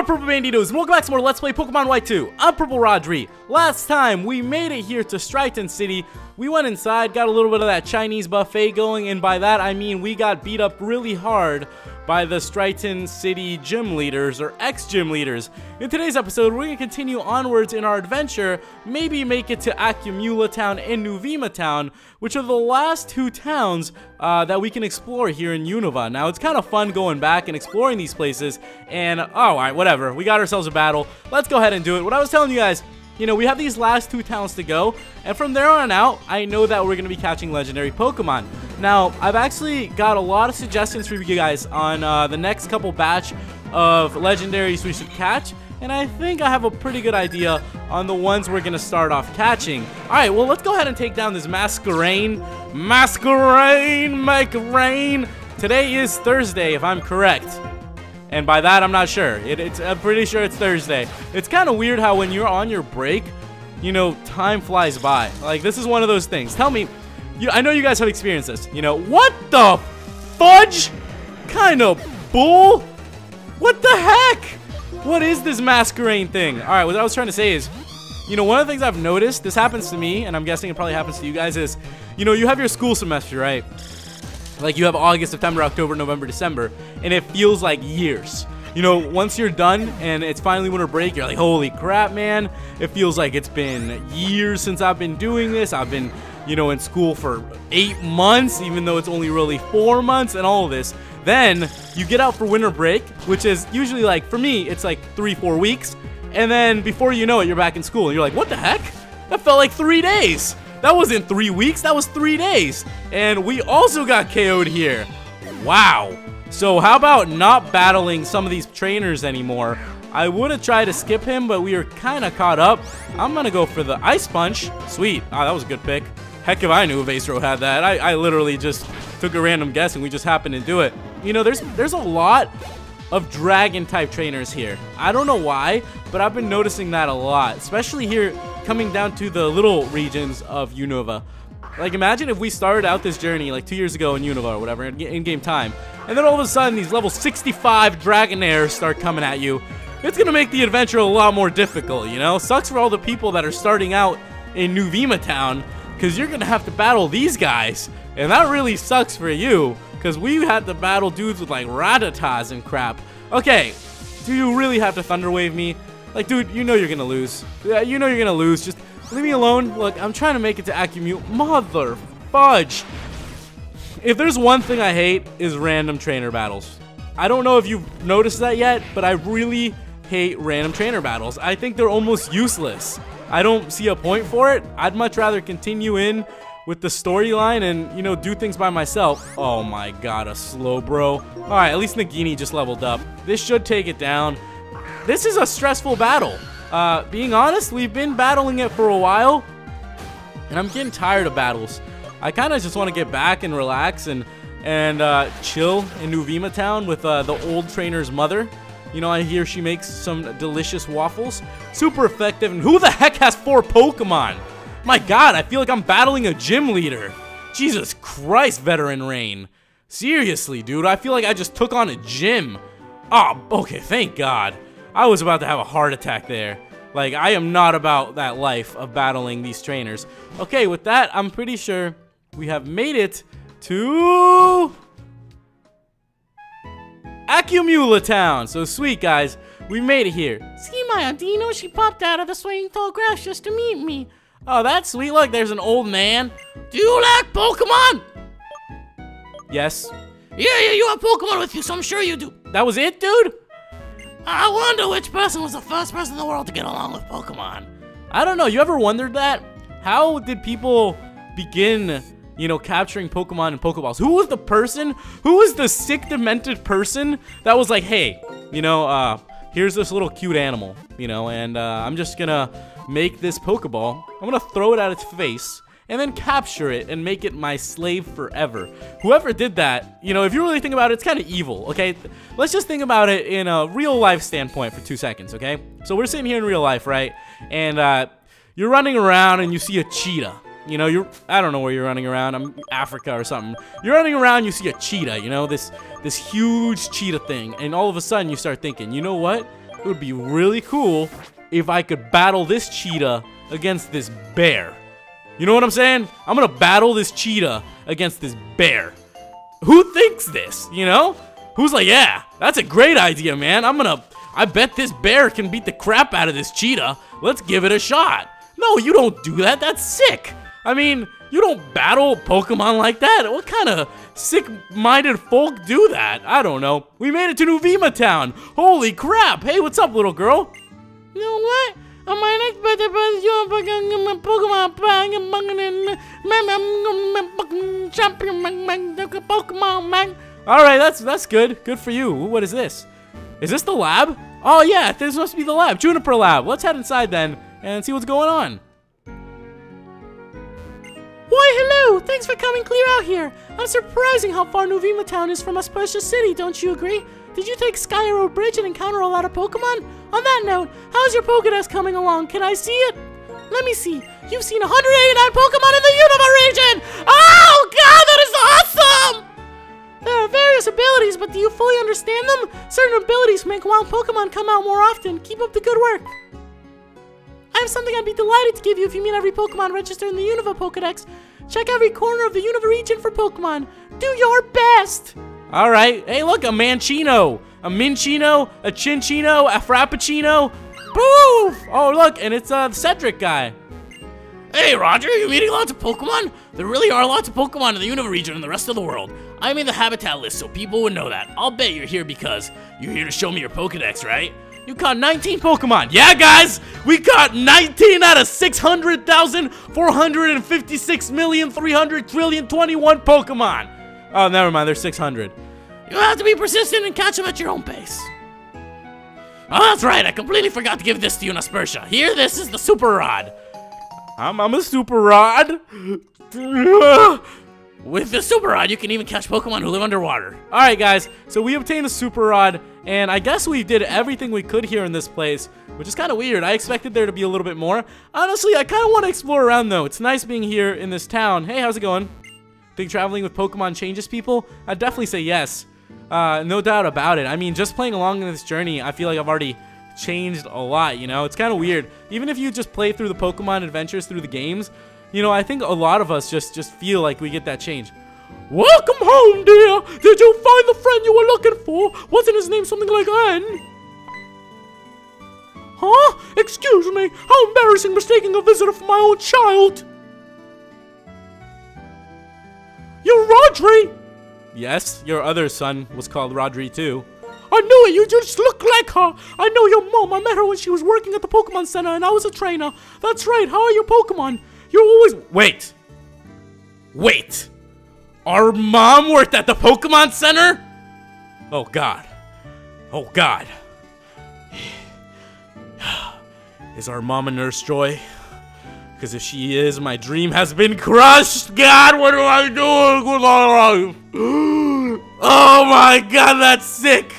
up, Purple Banditos, and welcome back to more Let's Play Pokemon White 2. I'm Purple Rodri. Last time, we made it here to Striaton City. We went inside, got a little bit of that Chinese buffet going, and by that I mean we got beat up really hard by the Striaton City gym leaders, or ex-gym leaders. In today's episode, we're going to continue onwards in our adventure, maybe make it to Accumula Town and Nuvema Town, which are the last two towns uh, that we can explore here in Unova. Now, it's kind of fun going back and exploring these places, and, oh, alright, whatever. We got ourselves a battle. Let's go ahead and do it. What I was telling you guys, you know, we have these last two towns to go, and from there on out, I know that we're going to be catching legendary Pokemon. Now, I've actually got a lot of suggestions for you guys on uh, the next couple batch of legendaries we should catch, and I think I have a pretty good idea on the ones we're to start off catching. Alright, well, let's go ahead and take down this Masquerain. Masquerain, make rain! Today is Thursday, if I'm correct. And by that, I'm not sure. It, it's, I'm pretty sure it's Thursday. It's kind of weird how when you're on your break, you know, time flies by. Like, this is one of those things. Tell me, you, I know you guys have experienced this. You know, what the fudge kind of bull? What the heck? What is this masquerade thing? All right, what I was trying to say is, you know, one of the things I've noticed, this happens to me, and I'm guessing it probably happens to you guys, is, you know, you have your school semester, right? Like you have August, September, October, November, December, and it feels like years. You know, once you're done and it's finally winter break, you're like, holy crap, man. It feels like it's been years since I've been doing this. I've been, you know, in school for eight months, even though it's only really four months and all of this. Then you get out for winter break, which is usually like, for me, it's like three, four weeks. And then before you know it, you're back in school and you're like, what the heck? That felt like three days. That wasn't three weeks, that was three days. And we also got KO'd here. Wow. So how about not battling some of these trainers anymore? I would have tried to skip him, but we were kind of caught up. I'm going to go for the Ice Punch. Sweet. Ah, that was a good pick. Heck if I knew if Acero had that. I, I literally just took a random guess and we just happened to do it. You know, there's there's a lot of dragon type trainers here. I don't know why, but I've been noticing that a lot, especially here coming down to the little regions of Unova. Like, imagine if we started out this journey like two years ago in Unova or whatever, in game time, and then all of a sudden these level 65 Dragonairs start coming at you. It's gonna make the adventure a lot more difficult, you know? Sucks for all the people that are starting out in Nuvema Town, because you're gonna have to battle these guys, and that really sucks for you, because we had to battle dudes with like Rattatas and crap. Okay, do you really have to Thunder Wave me? Like, dude, you know you're gonna lose. Yeah, you know you're gonna lose. Just leave me alone. Look, I'm trying to make it to Acumute. Mother fudge. If there's one thing I hate is random trainer battles. I don't know if you've noticed that yet, but I really hate random trainer battles. I think they're almost useless. I don't see a point for it. I'd much rather continue in with the storyline and, you know, do things by myself. Oh my god, a Slowbro. Alright, at least Nagini just leveled up. This should take it down. This is a stressful battle. Uh, being honest, we've been battling it for a while, and I'm getting tired of battles. I kind of just want to get back and relax and and uh, chill in Nuvema Town with uh, the old trainer's mother. You know, I hear she makes some delicious waffles. Super effective. And who the heck has four Pokemon? My god, I feel like I'm battling a gym leader. Jesus Christ, Veteran Rain. Seriously, dude, I feel like I just took on a gym. Oh, okay, thank God. I was about to have a heart attack there. Like, I am not about that life of battling these trainers. Okay, with that, I'm pretty sure we have made it to... Accumula Town. So sweet, guys. We made it here. See my Audino? She popped out of the swaying tall grass just to meet me. Oh, that's sweet. Look, there's an old man. Do you like Pokemon? Yes. Yeah, yeah, you have Pokemon with you, so I'm sure you do. That was it, dude? I wonder which person was the first person in the world to get along with Pokemon. I don't know. You ever wondered that? How did people begin, you know, capturing Pokemon and Pokeballs? Who was the person? Who was the sick, demented person that was like, hey, you know, uh, here's this little cute animal, you know, and uh, I'm just gonna make this Pokeball. I'm gonna throw it at its face and then capture it and make it my slave forever. Whoever did that, you know, if you really think about it, it's kind of evil, okay? Let's just think about it in a real life standpoint for two seconds, okay? So we're sitting here in real life, right? And uh, you're running around and you see a cheetah. You know, you're I don't know where you're running around. I'm Africa or something. You're running around, you see a cheetah, you know, this this huge cheetah thing, and all of a sudden you start thinking, you know what? it would be really cool if I could battle this cheetah against this bear. You know what I'm saying? I'm gonna battle this cheetah against this bear. Who thinks this, you know? Who's like, yeah, that's a great idea, man. I'm gonna, I bet this bear can beat the crap out of this cheetah. Let's give it a shot. No, you don't do that. That's sick. I mean, you don't battle Pokemon like that. What kind of sick-minded folk do that? I don't know. We made it to New Town. Holy crap. Hey, what's up, little girl? You know what? On my next birthday present, you're fucking Pokemon fucking champion Pokemon man. All right, that's that's good. Good for you. What is this? Is this the lab? Oh yeah, this must be the lab, Juniper Lab. Let's head inside then and see what's going on. Why, hello! Thanks for coming clear out here. I'm surprising how far Nuvema Town is from Aspertia City, don't you agree? Did you take Skyarrow Bridge and encounter a lot of Pokemon? On that note, how's your Pokedex coming along? Can I see it? Let me see. You've seen 189 Pokemon in the Unova region! Oh god, that is awesome! There are various abilities, but do you fully understand them? Certain abilities make wild Pokemon come out more often. Keep up the good work. I have something I'd be delighted to give you if you meet every Pokemon registered in the Unova Pokedex. Check every corner of the Unova region for Pokemon. Do your best! All right. Hey, look, a Manchino, a Minchino, a Chinchino, a Frappuccino. Poof! Oh, look, and it's uh, the Cedric guy. Hey, Roger, you meeting lots of Pokemon? There really are lots of Pokemon in the Unova region and the rest of the world. I made the habitat list so people would know that. I'll bet you're here because you're here to show me your Pokedex, right? You caught 19 Pokemon. Yeah, guys, we caught 19 out of 600,456,300 trillion 21 Pokemon. Oh, never mind. There's 600. You have to be persistent and catch them at your own pace. Oh, that's right. I completely forgot to give this to you in Aspertia. Here, this is the Super Rod. I'm, I'm a Super Rod. With the Super Rod, you can even catch Pokemon who live underwater. All right, guys. So we obtained the Super Rod, and I guess we did everything we could here in this place, which is kind of weird. I expected there to be a little bit more. Honestly, I kind of want to explore around, though. It's nice being here in this town. Hey, how's it going? Think traveling with Pokemon changes people? I'd definitely say yes. Uh, no doubt about it. I mean, just playing along in this journey, I feel like I've already changed a lot, you know? It's kind of weird. Even if you just play through the Pokemon adventures through the games, you know, I think a lot of us just, just feel like we get that change. Welcome home, dear! Did you find the friend you were looking for? Wasn't his name something like N? Huh? Excuse me, how embarrassing mistaking a visitor for my own child! You're Rodri! Yes, your other son was called Rodri too. I knew it, you just look like her! I know your mom, I met her when she was working at the Pokemon Center and I was a trainer. That's right, how are your Pokemon? You always- Wait! Wait! Our mom worked at the Pokemon Center? Oh god. Oh god. Is our mom a Nurse Joy? Because if she is, my dream has been crushed! God, what am I life? Oh my god, that's sick!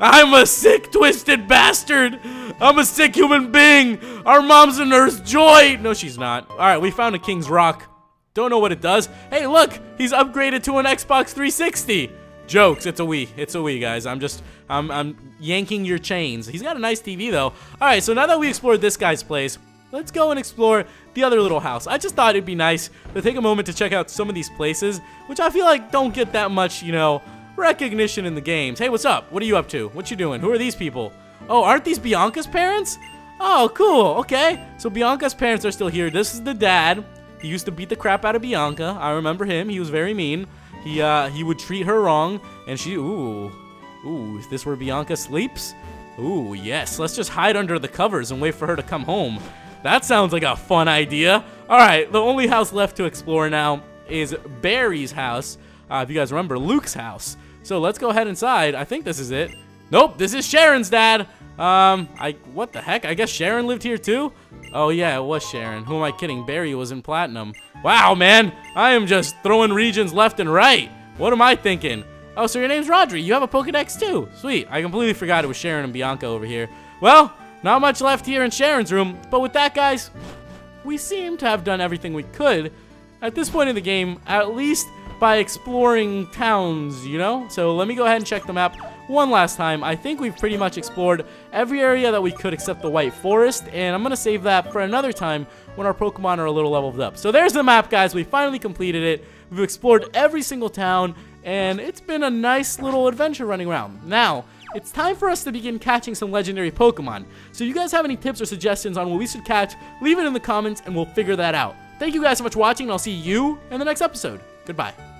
I'm a sick, twisted bastard! I'm a sick human being! Our mom's a Nurse Joy! No, she's not. Alright, we found a King's Rock. Don't know what it does. Hey, look! He's upgraded to an Xbox 360! Jokes, it's a Wii. It's a Wii, guys. I'm just, I'm, I'm yanking your chains. He's got a nice TV, though. Alright, so now that we explored this guy's place, let's go and explore the other little house. I just thought it'd be nice to take a moment to check out some of these places, which I feel like don't get that much, you know, recognition in the games. Hey, what's up? What are you up to? What you doing? Who are these people? Oh, aren't these Bianca's parents? Oh, cool. Okay. So Bianca's parents are still here. This is the dad. He used to beat the crap out of Bianca. I remember him. He was very mean. He uh he would treat her wrong and she ooh. Ooh, is this where Bianca sleeps? Ooh, yes. Let's just hide under the covers and wait for her to come home. That sounds like a fun idea. All right, the only house left to explore now is Barry's house. Uh, if you guys remember, Luke's house. So let's go ahead inside. I think this is it. Nope, this is Cheren's dad. Um, I what the heck? I guess Cheren lived here too. Oh yeah, it was Cheren. Who am I kidding? Barry was in Platinum. Wow, man, I am just throwing regions left and right. What am I thinking? Oh, so your name's Rodri. You have a Pokedex too. Sweet. I completely forgot it was Cheren and Bianca over here. Well, not much left here in Cheren's room. But with that, guys, we seem to have done everything we could at this point in the game, at least by exploring towns, you know? So let me go ahead and check the map one last time. I think we've pretty much explored every area that we could except the White Forest, and I'm going to save that for another time when our Pokemon are a little leveled up. So there's the map, guys. We finally completed it. We've explored every single town, and it's been a nice little adventure running around. Now, it's time for us to begin catching some legendary Pokemon. So if you guys have any tips or suggestions on what we should catch, leave it in the comments and we'll figure that out. Thank you guys so much for watching, and I'll see you in the next episode. Goodbye.